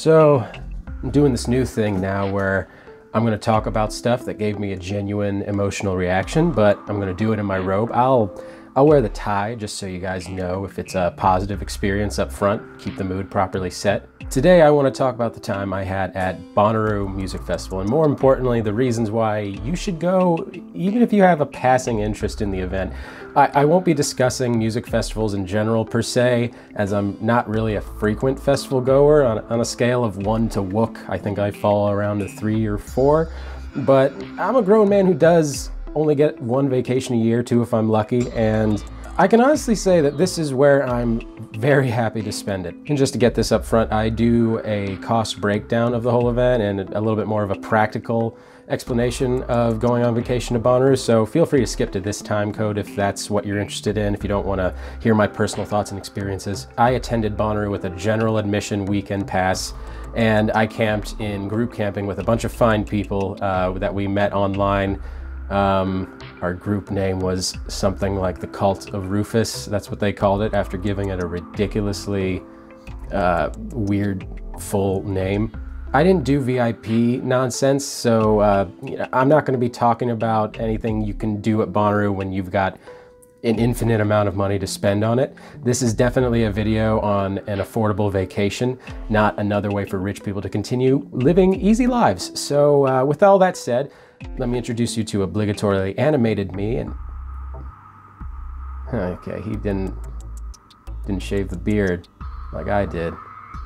So, I'm doing this new thing now where I'm to talk about stuff that gave me a genuine emotional reaction, but I'm to do it in my robe. I'll I'll wear the tie just so you guys know if it's a positive experience up front, keep the mood properly set. Today I want to talk about the time I had at Bonnaroo Music Festival and more importantly the reasons why you should go even if you have a passing interest in the event. I, I won't be discussing music festivals in general per se as I'm not really a frequent festival goer on, on a scale of one to Wook. I think I fall around a three or four, but I'm a grown man who does only get one vacation a year, two if I'm lucky, and I can honestly say that this is where I'm very happy to spend it. And just to get this up front, I do a cost breakdown of the whole event and a little bit more of a practical explanation of going on vacation to Bonnaroo, so feel free to skip to this time code if that's what you're interested in, if you don't want to hear my personal thoughts and experiences. I attended Bonnaroo with a general admission weekend pass, and I camped in group camping with a bunch of fine people uh, that we met online um, our group name was something like the Cult of Rufus. That's what they called it after giving it a ridiculously uh, weird full name. I didn't do VIP nonsense, so uh, I'm not going to be talking about anything you can do at Bonnaroo when you've got an infinite amount of money to spend on it. This is definitely a video on an affordable vacation, not another way for rich people to continue living easy lives. So uh, with all that said, let me introduce you to obligatorily animated me and okay he didn't didn't shave the beard like I did.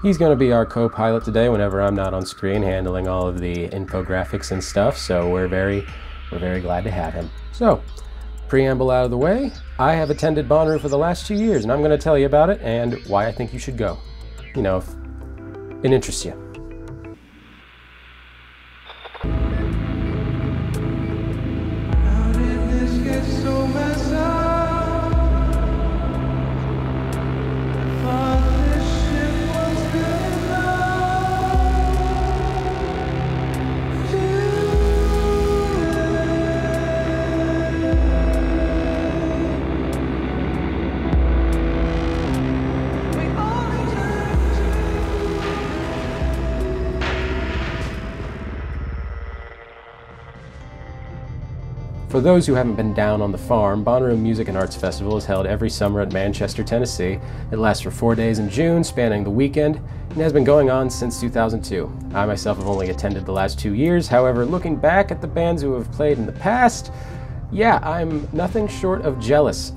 He's going to be our co-pilot today whenever I'm not on screen handling all of the infographics and stuff so we're very we're very glad to have him. So preamble out of the way I have attended Bonnaroo for the last two years and I'm going to tell you about it and why I think you should go. You know if it interests you those who haven't been down on the farm, Bonnaroo Music and Arts Festival is held every summer at Manchester, Tennessee. It lasts for four days in June, spanning the weekend, and has been going on since 2002. I myself have only attended the last two years, however, looking back at the bands who have played in the past, yeah, I'm nothing short of jealous.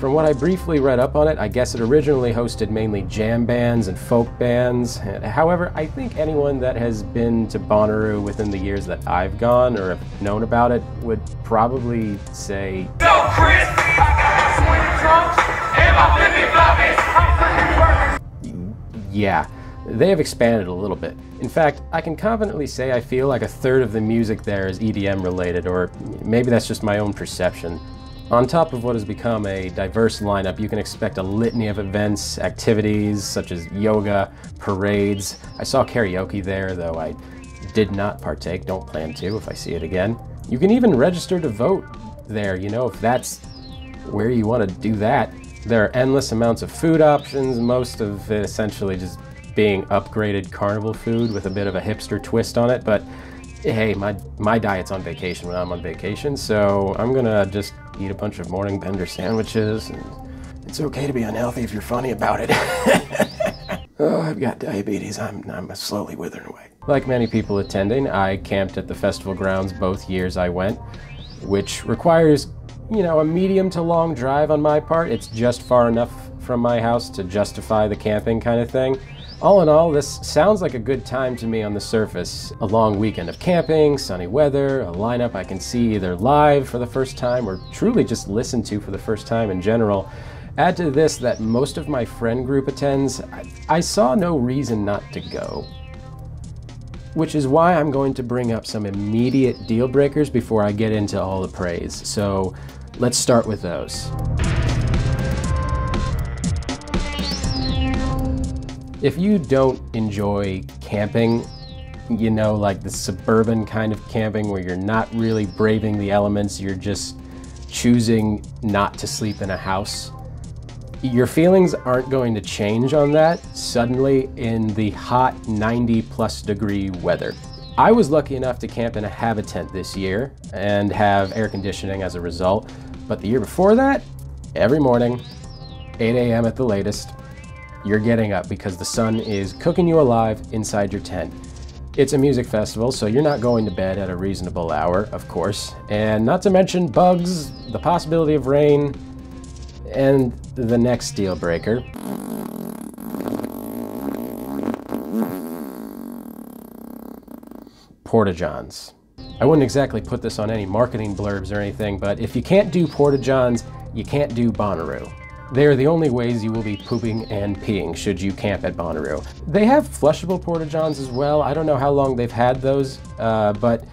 From what I briefly read up on it, I guess it originally hosted mainly jam bands and folk bands. However, I think anyone that has been to Bonnaroo within the years that I've gone or have known about it would probably say, Yo, Chris, Yeah, they have expanded a little bit. In fact, I can confidently say I feel like a third of the music there is EDM related, or maybe that's just my own perception. On top of what has become a diverse lineup, you can expect a litany of events, activities such as yoga, parades. I saw karaoke there, though I did not partake, don't plan to if I see it again. You can even register to vote there, you know, if that's where you want to do that. There are endless amounts of food options, most of it essentially just being upgraded carnival food with a bit of a hipster twist on it, but hey, my, my diet's on vacation when I'm on vacation, so I'm gonna just eat a bunch of morning bender sandwiches, and it's okay to be unhealthy if you're funny about it. oh, I've got diabetes. I'm, I'm slowly withering away. Like many people attending, I camped at the festival grounds both years I went, which requires, you know, a medium to long drive on my part. It's just far enough from my house to justify the camping kind of thing. All in all, this sounds like a good time to me on the surface. A long weekend of camping, sunny weather, a lineup I can see either live for the first time or truly just listen to for the first time in general. Add to this that most of my friend group attends, I, I saw no reason not to go. Which is why I'm going to bring up some immediate deal breakers before I get into all the praise. So let's start with those. If you don't enjoy camping, you know, like the suburban kind of camping where you're not really braving the elements, you're just choosing not to sleep in a house, Your feelings aren't going to change on that suddenly in the hot 90 plus degree weather. I was lucky enough to camp in a Habitent this year and have air conditioning as a result, but the year before that, every morning, 8 a.m. at the latest, you're getting up because the sun is cooking you alive inside your tent. It's a music festival, so you're not going to bed at a reasonable hour, of course, and not to mention bugs, the possibility of rain, and the next deal breaker. Porta-Johns. I wouldn't exactly put this on any marketing blurbs or anything, but if you can't do Porta-Johns, you can't do Bonnaroo. They are the only ways you will be pooping and peeing should you camp at Bonnaroo. They have flushable Porta-Johns as well. I don't know how long they've had those, uh, but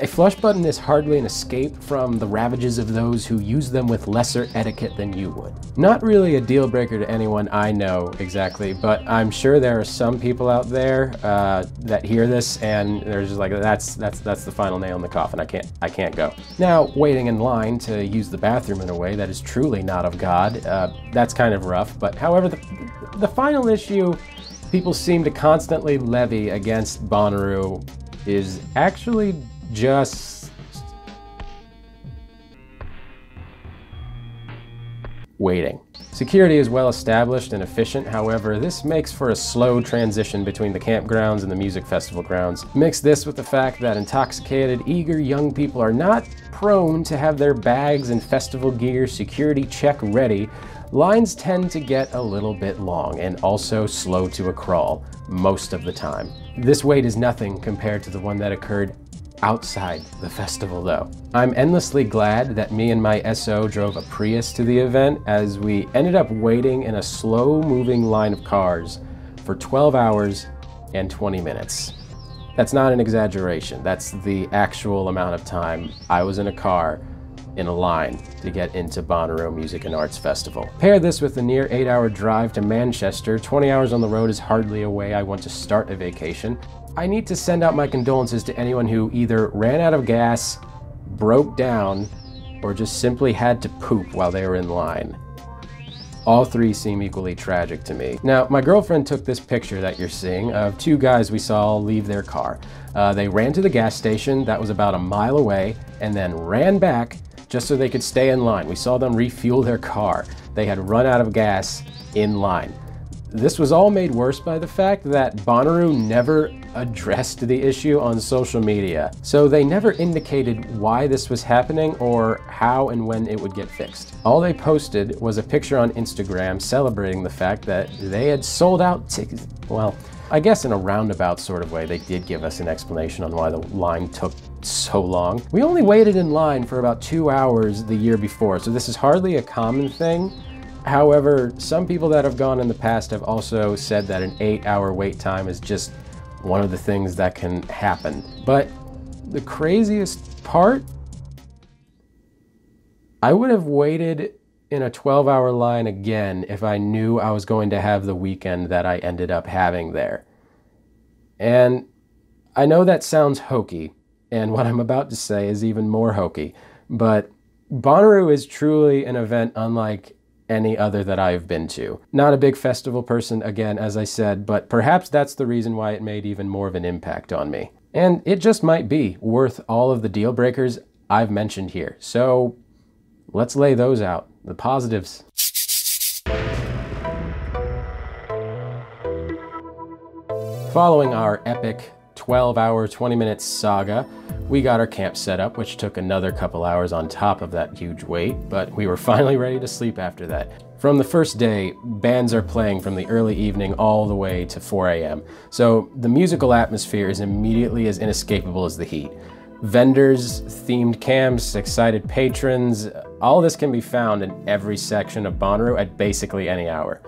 a flush button is hardly an escape from the ravages of those who use them with lesser etiquette than you would. Not really a deal breaker to anyone I know exactly, but I'm sure there are some people out there uh, that hear this and they're just like, that's that's that's the final nail in the coffin. I can't I can't go. Now, waiting in line to use the bathroom in a way that is truly not of God, uh, that's kind of rough. But however, the, the final issue people seem to constantly levy against Bonnaroo is actually just waiting. Security is well established and efficient, however, this makes for a slow transition between the campgrounds and the music festival grounds. Mix this with the fact that intoxicated, eager young people are not prone to have their bags and festival gear security check ready, lines tend to get a little bit long and also slow to a crawl most of the time. This wait is nothing compared to the one that occurred outside the festival though. I'm endlessly glad that me and my SO drove a Prius to the event as we ended up waiting in a slow moving line of cars for 12 hours and 20 minutes. That's not an exaggeration. That's the actual amount of time I was in a car in a line to get into Bonnaroo Music and Arts Festival. Pair this with the near 8-hour drive to Manchester. 20 hours on the road is hardly a way I want to start a vacation. I need to send out my condolences to anyone who either ran out of gas, broke down, or just simply had to poop while they were in line. All three seem equally tragic to me. Now, my girlfriend took this picture that you're seeing of two guys we saw leave their car. Uh, they ran to the gas station that was about a mile away and then ran back just so they could stay in line. We saw them refuel their car. They had run out of gas in line. This was all made worse by the fact that Bonnaroo never addressed the issue on social media, so they never indicated why this was happening or how and when it would get fixed. All they posted was a picture on Instagram celebrating the fact that they had sold out tickets. Well, I guess in a roundabout sort of way, they did give us an explanation on why the line took so long. We only waited in line for about two hours the year before, so this is hardly a common thing. However, some people that have gone in the past have also said that an eight hour wait time is just one of the things that can happen. But the craziest part, I would have waited in a 12 hour line again if I knew I was going to have the weekend that I ended up having there. And I know that sounds hokey, and what I'm about to say is even more hokey, but Bonnaroo is truly an event unlike any other that I've been to. Not a big festival person, again, as I said, but perhaps that's the reason why it made even more of an impact on me. And it just might be worth all of the deal breakers I've mentioned here. So let's lay those out. The positives. Following our epic 12 hour, 20 minute saga, we got our camp set up, which took another couple hours on top of that huge wait, but we were finally ready to sleep after that. From the first day, bands are playing from the early evening all the way to 4 a.m. So the musical atmosphere is immediately as inescapable as the heat. Vendors, themed camps, excited patrons, all this can be found in every section of Bonnaroo at basically any hour.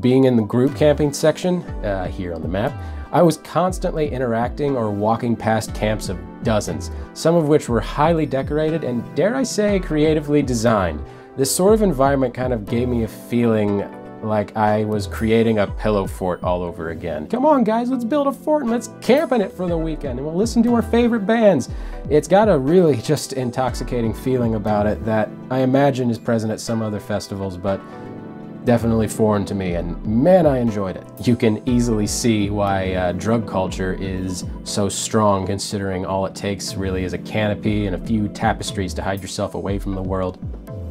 Being in the group camping section, uh, here on the map, I was constantly interacting or walking past camps of dozens, some of which were highly decorated and, dare I say, creatively designed. This sort of environment kind of gave me a feeling like I was creating a pillow fort all over again. Come on guys, let's build a fort and let's camp in it for the weekend and we'll listen to our favorite bands. It's got a really just intoxicating feeling about it that I imagine is present at some other festivals, but definitely foreign to me, and man, I enjoyed it. You can easily see why uh, drug culture is so strong, considering all it takes really is a canopy and a few tapestries to hide yourself away from the world.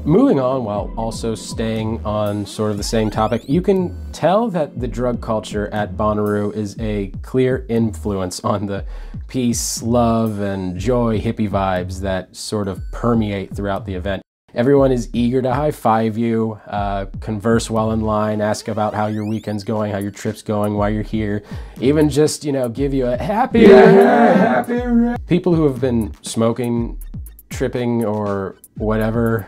Moving on, while also staying on sort of the same topic, you can tell that the drug culture at Bonnaroo is a clear influence on the peace, love, and joy hippie vibes that sort of permeate throughout the event. Everyone is eager to high five you, uh, converse while in line, ask about how your weekend's going, how your trip's going, why you're here, even just, you know, give you a happy, yeah, happy. People who have been smoking, tripping, or whatever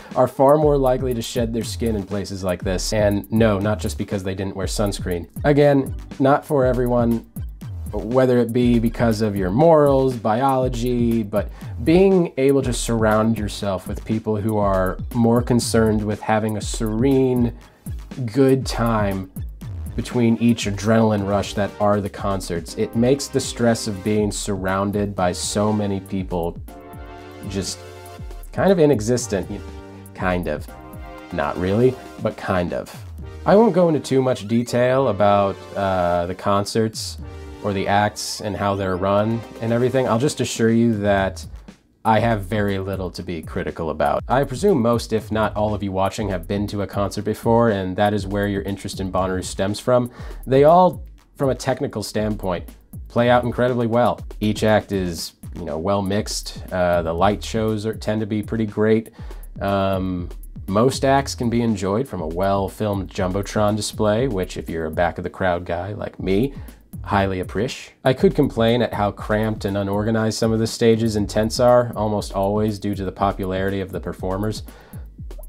are far more likely to shed their skin in places like this. And no, not just because they didn't wear sunscreen. Again, not for everyone, whether it be because of your morals, biology, but being able to surround yourself with people who are more concerned with having a serene, good time between each adrenaline rush that are the concerts. It makes the stress of being surrounded by so many people just kind of inexistent. Kind of. Not really, but kind of. I won't go into too much detail about uh, the concerts or the acts and how they're run and everything. I'll just assure you that I have very little to be critical about. I presume most, if not all of you watching, have been to a concert before, and that is where your interest in Bonnaroo stems from. They all, from a technical standpoint, play out incredibly well. Each act is you know, well mixed. Uh, the light shows are, tend to be pretty great. Um, most acts can be enjoyed from a well-filmed Jumbotron display, which if you're a back of the crowd guy like me, highly appreciate. I could complain at how cramped and unorganized some of the stages and tents are, almost always due to the popularity of the performers.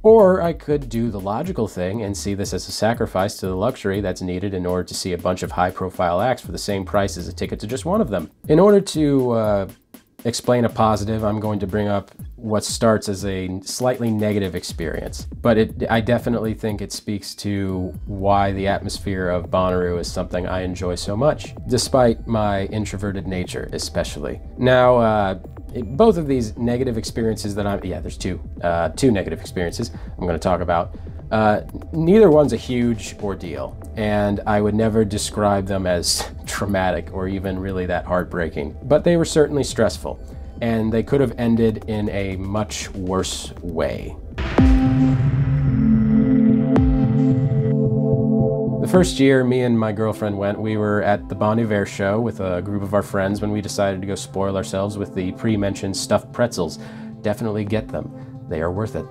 Or I could do the logical thing and see this as a sacrifice to the luxury that's needed in order to see a bunch of high profile acts for the same price as a ticket to just one of them. In order to uh, explain a positive, I'm going to bring up what starts as a slightly negative experience. But it, I definitely think it speaks to why the atmosphere of Bonnaroo is something I enjoy so much, despite my introverted nature, especially. Now, uh, it, both of these negative experiences that I'm, yeah, there's two, uh, two negative experiences I'm going to talk about. Uh, neither one's a huge ordeal, and I would never describe them as traumatic or even really that heartbreaking, but they were certainly stressful, and they could have ended in a much worse way. The first year me and my girlfriend went, we were at the Bon Iver show with a group of our friends when we decided to go spoil ourselves with the pre-mentioned stuffed pretzels. Definitely get them. They are worth it.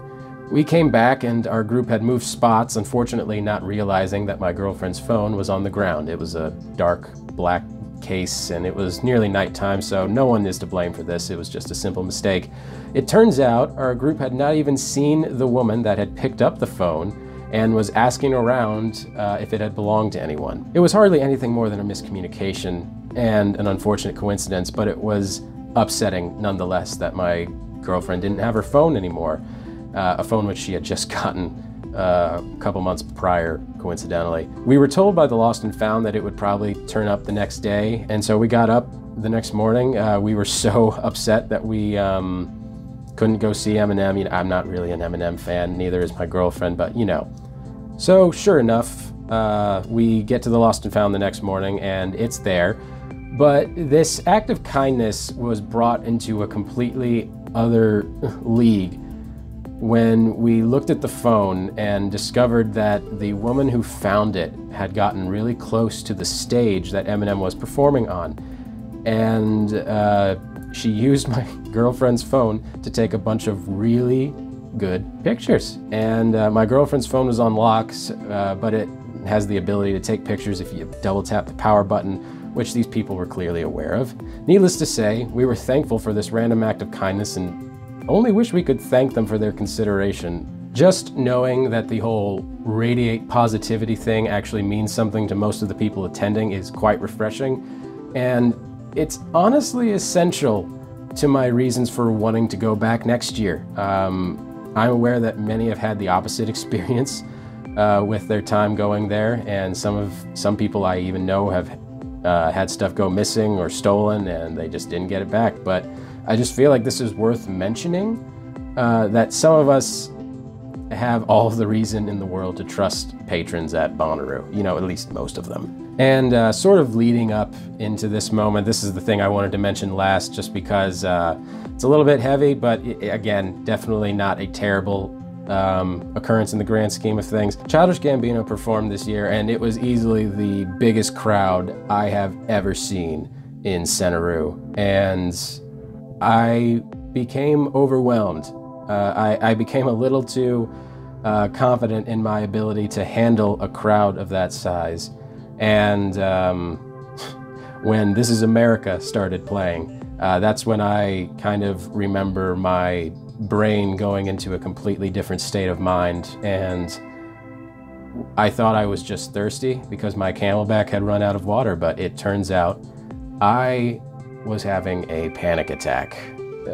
We came back and our group had moved spots, unfortunately not realizing that my girlfriend's phone was on the ground. It was a dark black case and it was nearly nighttime, so no one is to blame for this. It was just a simple mistake. It turns out our group had not even seen the woman that had picked up the phone and was asking around uh, if it had belonged to anyone. It was hardly anything more than a miscommunication and an unfortunate coincidence, but it was upsetting nonetheless that my girlfriend didn't have her phone anymore uh, a phone which she had just gotten uh, a couple months prior, coincidentally. We were told by the Lost and Found that it would probably turn up the next day, and so we got up the next morning. Uh, we were so upset that we um, couldn't go see Eminem. You know, I'm not really an Eminem fan, neither is my girlfriend, but you know. So sure enough, uh, we get to the Lost and Found the next morning, and it's there. But this act of kindness was brought into a completely other league when we looked at the phone and discovered that the woman who found it had gotten really close to the stage that Eminem was performing on. And uh, she used my girlfriend's phone to take a bunch of really good pictures. And uh, my girlfriend's phone was on locks, uh, but it has the ability to take pictures if you double tap the power button, which these people were clearly aware of. Needless to say, we were thankful for this random act of kindness and only wish we could thank them for their consideration. Just knowing that the whole radiate positivity thing actually means something to most of the people attending is quite refreshing, and it's honestly essential to my reasons for wanting to go back next year. Um, I'm aware that many have had the opposite experience uh, with their time going there, and some of some people I even know have uh, had stuff go missing or stolen, and they just didn't get it back. But I just feel like this is worth mentioning uh, that some of us have all the reason in the world to trust patrons at Bonnaroo, you know, at least most of them. And uh, sort of leading up into this moment, this is the thing I wanted to mention last just because uh, it's a little bit heavy, but again, definitely not a terrible um, occurrence in the grand scheme of things. Childish Gambino performed this year, and it was easily the biggest crowd I have ever seen in Centeroo. And I became overwhelmed. Uh, I, I, became a little too uh, confident in my ability to handle a crowd of that size. And um, when This Is America started playing, uh, that's when I kind of remember my brain going into a completely different state of mind. And I thought I was just thirsty because my CamelBak had run out of water, but it turns out I was having a panic attack,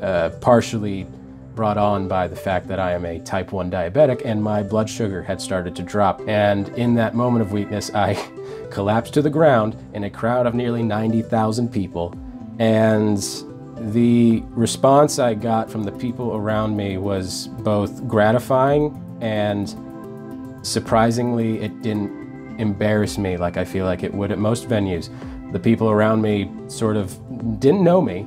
uh, partially brought on by the fact that I am a type 1 diabetic and my blood sugar had started to drop. And in that moment of weakness, I collapsed to the ground in a crowd of nearly 90,000 people. And the response I got from the people around me was both gratifying and surprisingly, it didn't embarrass me like I feel like it would at most venues. The people around me sort of didn't know me,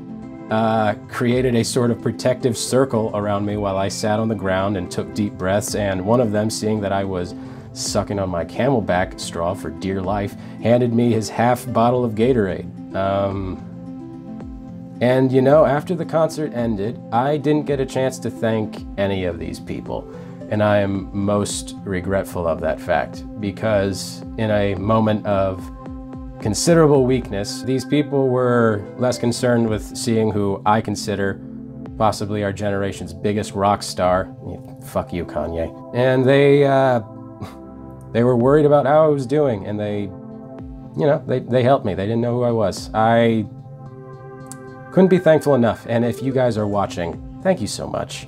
uh, created a sort of protective circle around me while I sat on the ground and took deep breaths. And one of them, seeing that I was sucking on my CamelBak straw for dear life, handed me his half bottle of Gatorade. Um, and you know, after the concert ended, I didn't get a chance to thank any of these people. And I am most regretful of that fact because, in a moment of considerable weakness, these people were less concerned with seeing who I consider possibly our generation's biggest rock star. Fuck you, Kanye. And they, uh, they were worried about how I was doing, and they, you know, they, they helped me. They didn't know who I was. I couldn't be thankful enough, and if you guys are watching, thank you so much.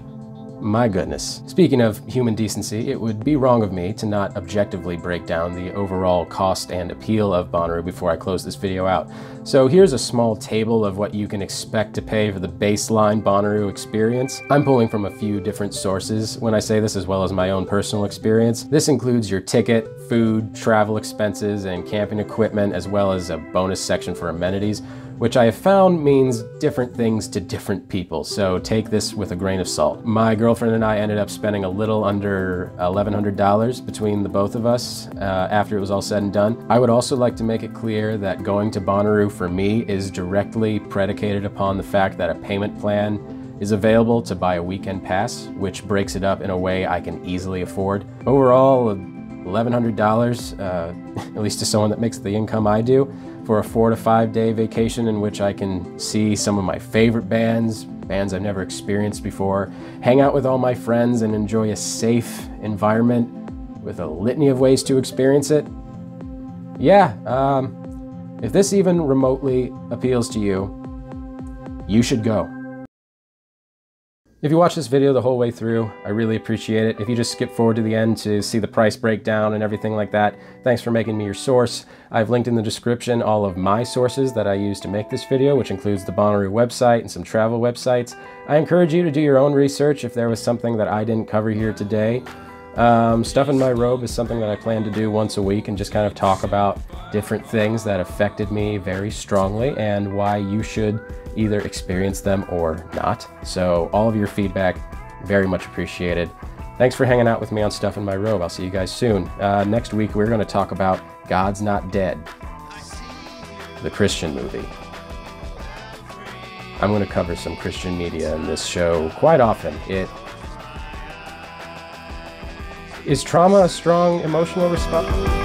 My goodness. Speaking of human decency, it would be wrong of me to not objectively break down the overall cost and appeal of Bonnaroo before I close this video out. So here's a small table of what you can expect to pay for the baseline Bonnaroo experience. I'm pulling from a few different sources when I say this as well as my own personal experience. This includes your ticket, food, travel expenses, and camping equipment, as well as a bonus section for amenities which I have found means different things to different people, so take this with a grain of salt. My girlfriend and I ended up spending a little under $1,100 between the both of us uh, after it was all said and done. I would also like to make it clear that going to Bonnaroo for me is directly predicated upon the fact that a payment plan is available to buy a weekend pass, which breaks it up in a way I can easily afford. Overall, $1,100, uh, at least to someone that makes the income I do, for a four to five day vacation in which I can see some of my favorite bands, bands I've never experienced before, hang out with all my friends and enjoy a safe environment with a litany of ways to experience it. Yeah, um, if this even remotely appeals to you, you should go. If you watch this video the whole way through, I really appreciate it. If you just skip forward to the end to see the price breakdown and everything like that, thanks for making me your source. I've linked in the description all of my sources that I use to make this video, which includes the Bonnaroo website and some travel websites. I encourage you to do your own research if there was something that I didn't cover here today. Um, Stuff in My Robe is something that I plan to do once a week and just kind of talk about different things that affected me very strongly and why you should either experience them or not. So all of your feedback, very much appreciated. Thanks for hanging out with me on Stuff in My Robe. I'll see you guys soon. Uh, next week, we're going to talk about God's Not Dead, the Christian movie. I'm going to cover some Christian media in this show quite often. It is trauma a strong emotional response?